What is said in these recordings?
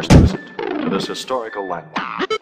First visit to this historical landmark.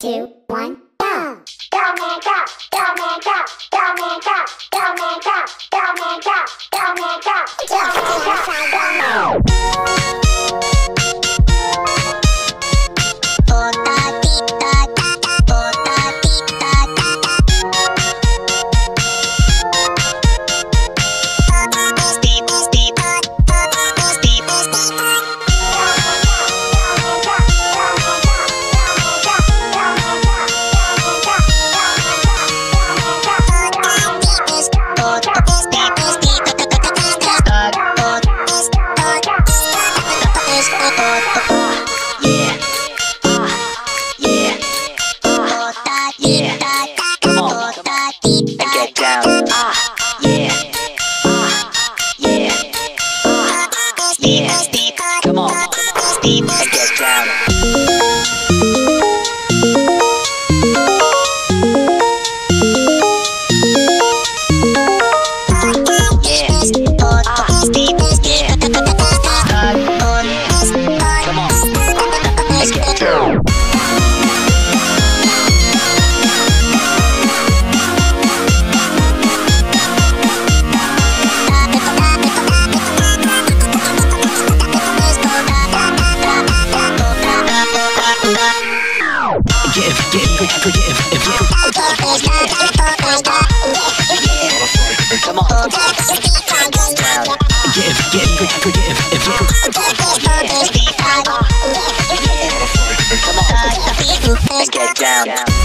Two, one, go! Go man go! Go man go! Go man go! Come on. Get down.